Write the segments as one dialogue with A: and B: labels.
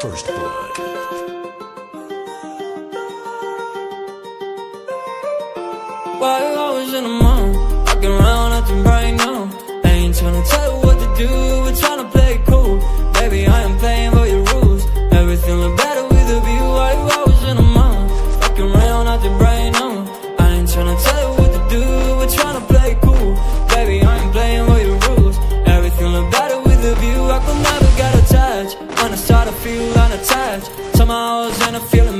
A: First Blood. Why you always in the mood? Fucking around, acting right now. I ain't tryna tell you what to do.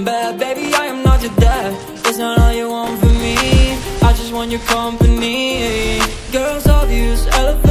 A: in Baby, I am not your
B: dad. That's not all you want from me. I just want your company. Girls, obvious, elephant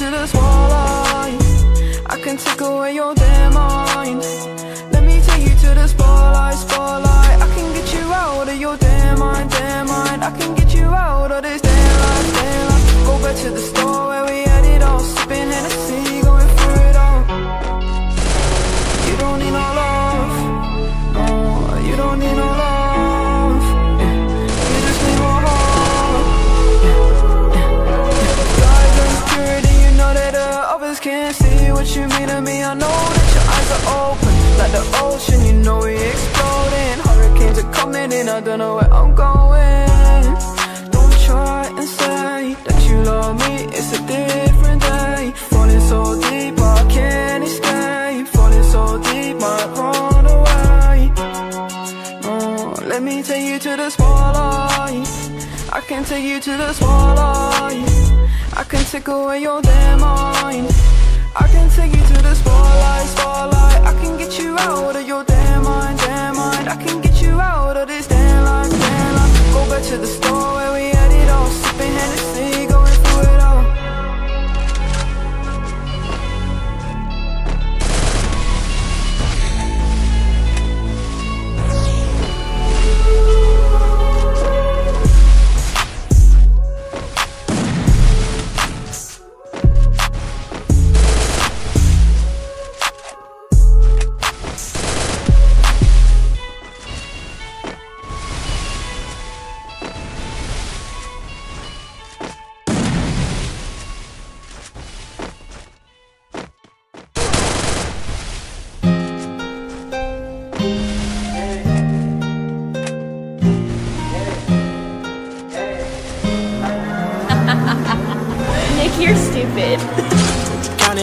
B: to the swallow I can take away your damn mind can take you to the spotlight. I can take away your damn mind. I can take you to the spotlight, spotlight. I can get you out of your damn mind, damn mind. I can get you out of this damn life, damn life. Go back to the store where we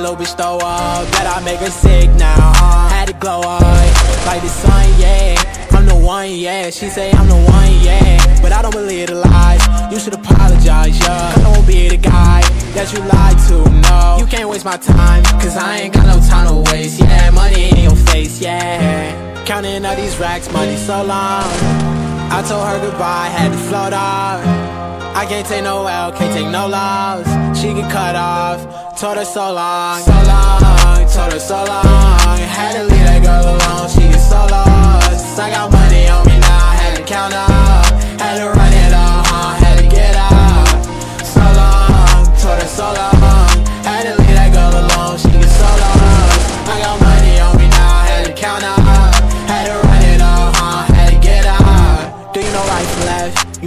C: Little bitch throw up, bet I make her sick now, huh? Had to glow up like the sun, yeah. I'm the one, yeah. She say I'm the one, yeah. But I don't believe the lies. You should apologize, yeah. I don't be the guy that you lied to, no. You can't waste my time, cause I ain't got no time to waste, yeah. Money in your face, yeah. Counting all these racks, money so long. I told her goodbye, had to float off. I can't take no L, can't take no loss. She get cut off. Told her so long, so long. Told her so long. Had to leave that girl alone. She get so lost. I got money on me now. Had to count up. Had to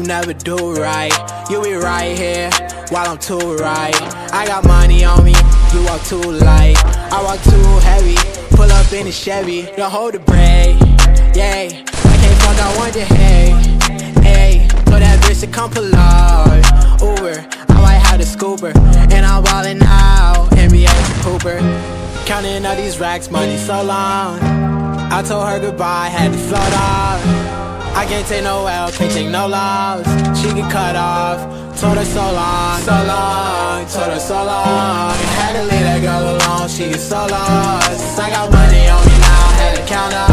C: You never do right. You be right here while I'm too right. I got money on me, you walk too light. I walk too heavy, pull up in a Chevy. Don't hold the brake, yeah. I can't fuck, I want your hey, hey. Told that bitch to come pull up, Uber. I might have the scooper, and I'm ballin' out, NBA Cooper. Counting all these racks, money so long. I told her goodbye, had to float off. I can't take no L, can't take no loss. She get cut off. Told her so long, so long. Told her so long. Had to leave that girl alone. She get so lost. I got money on me now. Had to count up.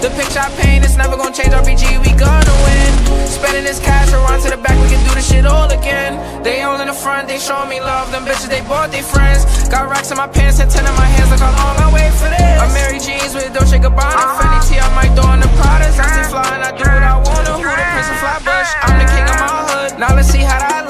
D: The picture I paint it's never gonna change, RPG, we gonna win. Spending this cash, run to the back, we can do this shit all again. They all in the front, they show me love, them bitches, they bought they friends. Got racks in my pants and ten in my hands, look how long I wait for this. Amiri Jeans with Dolce Gabbana, uh-huh. Fendi T, I might throw in the Pradas. I stay fly and I do what I wanna. Who the Prince of Flatbush? I'm the king of my hood. Now let's see how that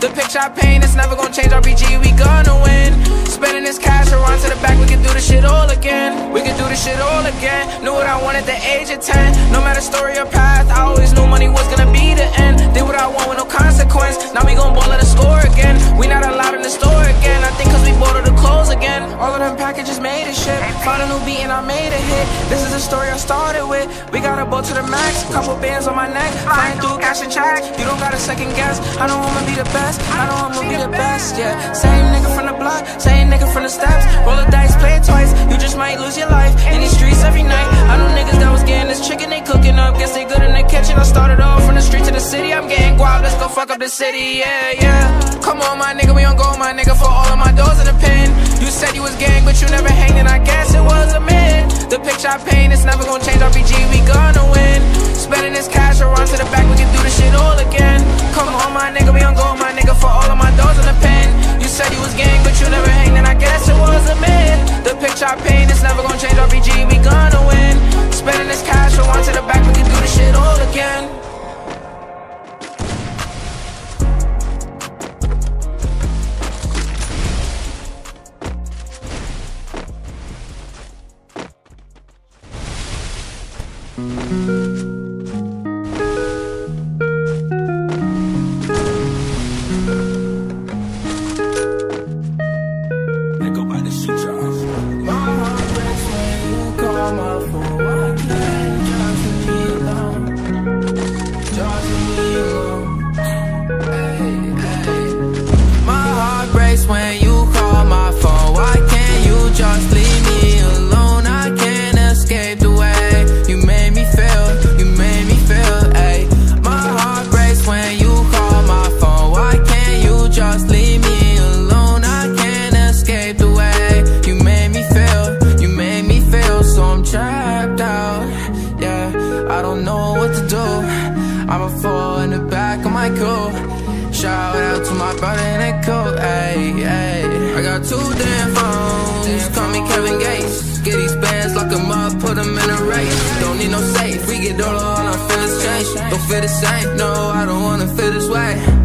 D: The picture I paint it's never gonna change, RPG, we gonna win. Spending this cash, run to the back, we can do this shit all again. We can do this shit all again. Knew what I wanted at the age of 10. No matter story or path, I always knew money was gonna be the end. Did what I want with no consequence. Now we gon' ball at the score again. We not allowed in the store again. I think cause we bought all the clothes again. All of them packages made a shit. Found a new beat and I made a hit. This is the story I started with. We got a boat to the max. Couple bands on my neck. Flying through cash and checks. You don't gotta second guess. I know I'ma be the best. I know I'ma be the best, yeah. Same nigga from the block. Same nigga from the steps. Roll the dice, play it twice. You just might lose your life. In these streets every night. I know niggas that was getting this chicken they cooking up. Guess they good in the kitchen. I started off from the street to the city. I'm getting guap. Let's go fuck up the city, yeah, yeah. Come on, my nigga, we on go, my nigga, for all of my doors in the pen. You said you was gang, but you never hanging. I guess it was a myth. The picture I paint is never gonna change. RPG, we gonna win. Spending this cash, run to the back. We can do this shit all
B: brought in that coat, ayy, ayy. I got two damn phones, call me Kevin Gates. Get these bands, lock them up, put them in a race. Don't need no safe, we get all our feelings change. Don't feel the same, no, I don't wanna feel this way.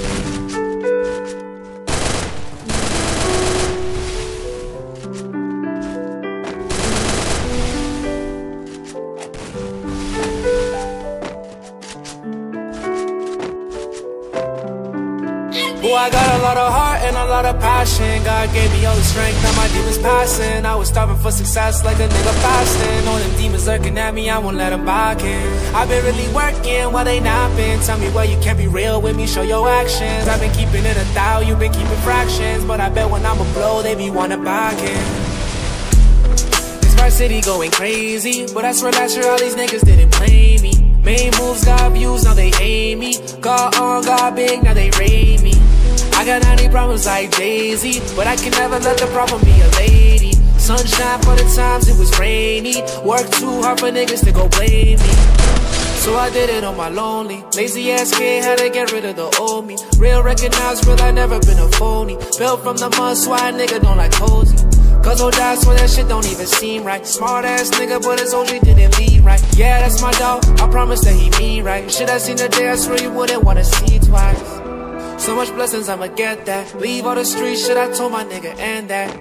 E: Oh, heart and a passion. God gave me all the strength, now my demons passing. I was starving for success like a nigga fasting. All them demons lurking at me, I won't let them back in. I've been really working while they napping. Tell me why you can't be real with me, show your actions. I've been keeping it a thou, you've been keeping fractions. But I bet when I'm a blow, they be wanna back in. City going crazy, but I swear last year all these niggas didn't play me. Main moves got views, now they hate me. Got on, got big, now they rate me. Got 90 problems like Jay-Z, but I can never let the problem be a lady. Sunshine for the times it was rainy. Work too hard for niggas to go blame me. So I did it on my lonely. Lazy ass kid had to get rid of the old me. Real recognize real, I never been a phony. Built from the mud, so I nigga don't like cozy. Cause old die when that shit don't even seem right. Smart ass nigga, but his OG didn't lead right. Yeah, that's my dog. I promise that he mean right. Shit I seen the day, I swear you wouldn't wanna see twice. So much blessings, I'ma get that. Leave all the street shit, I told my nigga, and that.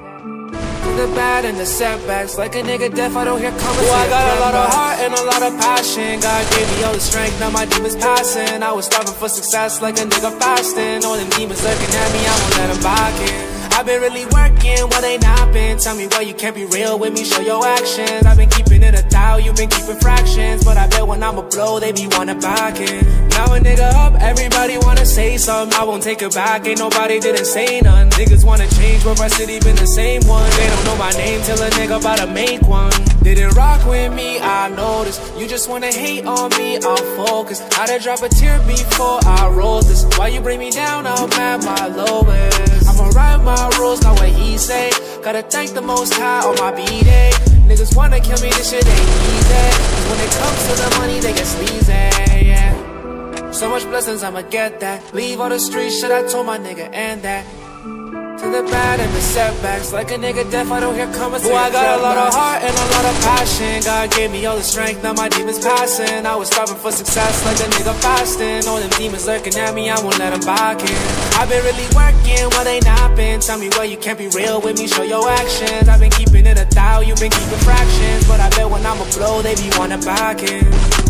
E: The bad and the setbacks, like a nigga deaf, I don't hear comments. Oh, I got a lot of heart and a lot of passion. God gave me all the strength, now my demons passing. I was starving for success, like a nigga fasting. All them demons looking at me, I won't let them back in. I've been really working while they napping. Tell me why you can't be real with me, show your actions. I've been keeping it a thou, you've been keeping fractions. But I bet when I'm a blow, they be wanna back in. Now a nigga everybody wanna say something. I won't take it back, ain't nobody didn't say none. Niggas wanna change, but our city been the same one. They don't know my name till a nigga about to make one. Didn't rock with me, I noticed. You just wanna hate on me, I'm focused. I to drop a tear before I roll this. Why you bring me down, I'm at my lowest. I'ma write my rules, not what he say. Gotta thank the most high on my B-day. Niggas wanna kill me, this shit ain't easy. When it comes to the money, they get sleazy, yeah. So much blessings, I'ma get that. Leave all the street shit, I told my nigga, and that. To the bad and the setbacks, like a nigga deaf, I don't hear comments. Oh, I got a lot of heart and a lot of passion. God gave me all the strength, now my demons passing. I was starving for success, like a nigga fasting. All them demons lurking at me, I won't let them back in. I've been really working while they napping. Tell me why you can't be real with me, show your actions. I've been keeping it a thou, you've been keeping fractions. But I bet when I'm a blow, they be wanna back in.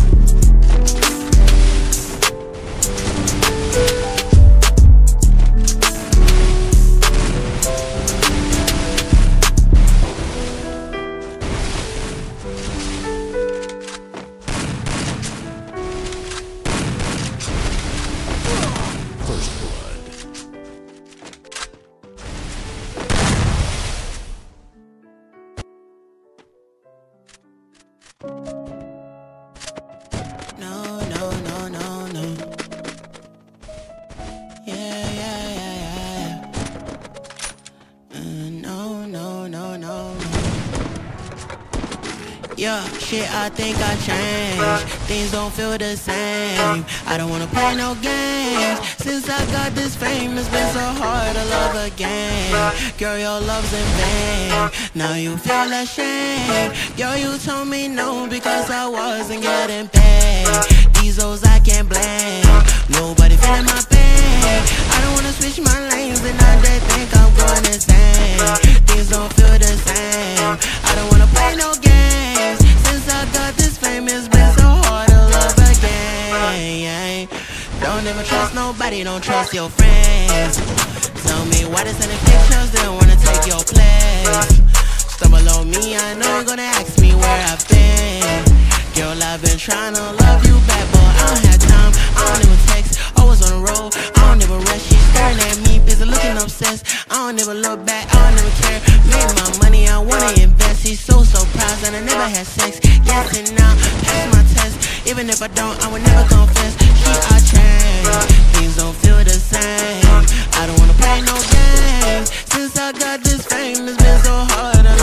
F: Shit, I think I changed. Things don't feel the same. I don't wanna play no games. Since I got this fame, it's been so hard to love again. Girl, your love's in vain. Now you feel ashamed. Girl, you told me no because I wasn't getting paid. These hoes I can't blame. Nobody feeling my pain. I don't wanna switch my lanes and now they think I'm going insane. Things don't feel the same. I don't wanna play no games. It's been so hard to love again. Don't ever trust nobody don't trust your friends. Tell me why they sending pictures, they don't wanna take your place. Stumble on me, I know you're gonna ask me where I've been. Girl, I've been trying to love you back, but I don't have time. I don't even text, always on the road. I don't even rest. She's staring at me, busy. I don't even look back, I don't even care. Made my money, I wanna invest. He's so surprised that I never had sex. Yes and now, pass my test. Even if I don't, I would never confess. She I change, things don't feel the same. I don't wanna play no games. Since I got this fame, it's been so hard.